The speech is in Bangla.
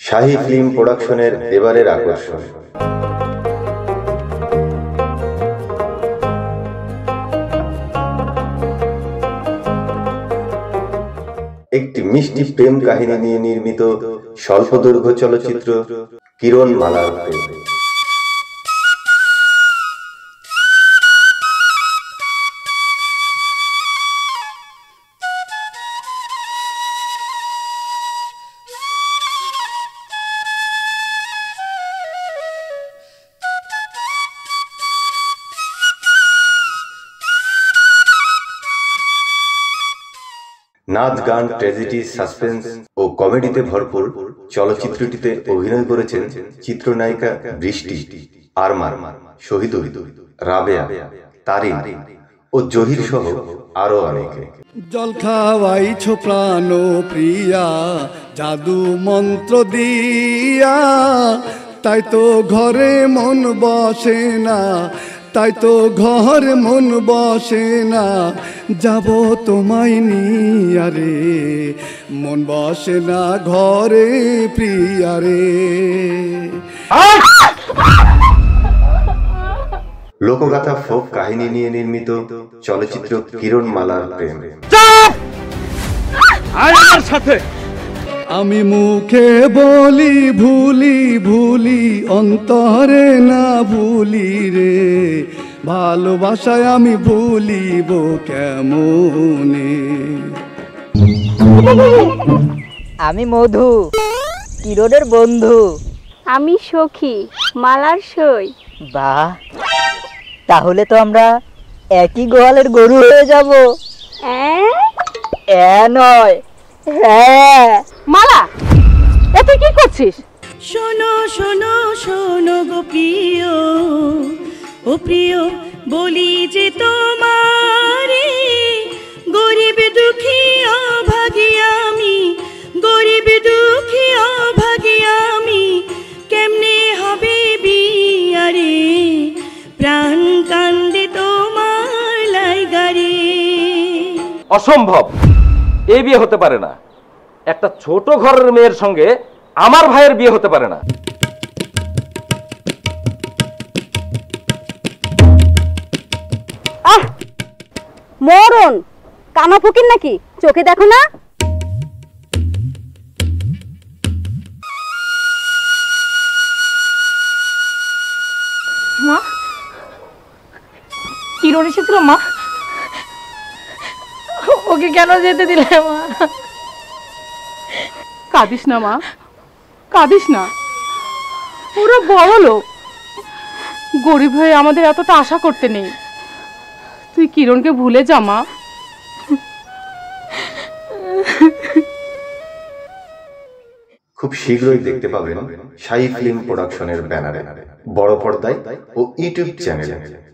শাহী ফিল্ম প্রোডাকশনের এবারের আকর্ষণ। একটি মিষ্টি প্রেম কাহিনী নিয়ে নির্মিত স্বল্পদৈর্ঘ্য চলচ্চিত্র কিরণ মালার প্রেম। নাচ, গান, ট্র্যাজেডি, সাসপেন্স ও কমেডিতে ভরপুর চলচ্চিত্রটিতে অভিনয় করেছেন চিত্রনায়িকা বৃষ্টি, আরমান শহীদুল রাবেয়া, তারিন ও জহির সহ আরও অনেকে। জল খাওয়াইছ প্রাণ প্রিয়া, জাদু মন্ত্র দিয়া, তাই তো ঘরে মন বসে না। তাই তো ঘরে মন বসে না। যাব তোমায় নিয়ারে মন বসে না ঘরে প্রিয়ারে লোকগাথা ফোক কাহিনী নিয়ে নির্মিত চলচ্চিত্র কিরণ মালার প্রেম আমার সাথে আমি মুখে বলি ভুলি ভুলি অন্তরে না ভুলি রে। ভালোবাসায় আমি ভুলিব কেমনে? আমি মধু কিরণের বন্ধু। আমি সখী মালার সই। বাহ তাহলে তো আমরা একই গোয়ালের গরু হয়ে যাব? এ নয় হ্যাঁ। মালা এ তুই কি করছিস? শোনো শোনো শোনো গো প্রিয়। ও প্রিয় বলি যে তোমারে গরিব দুঃখী অভাগী আমি গরিব দুঃখী অভাগী আমি কেমনে হবে বিয়ারে? প্রাণ কান্দে তোমার লাইগারে। অসম্ভব এই বিয়ে হতে পারে না। একটা ছোট ঘরের মেয়ের সঙ্গে আমার ভাইয়ের বিয়ে হতে পারে না। আহ, মরণ। কানা ফকির নাকি? চোখে দেখো না। মা কিরণ এসেছিল মা? ওকে কেন যেতে দিলে মা? কাঁদিস না, মা। কাঁদিস না। ওরা বড় লোক। গরিব হয়ে আমাদের এতটা আশা করতে নেই। তুই কিরণকে ভুলে যা, মা। খুব শীঘ্রই দেখতে পাবেন সাই ফিল্ম প্রোডাকশনের ব্যানারে, বড় পর্দায় ও ইউটিউব চ্যানেলে।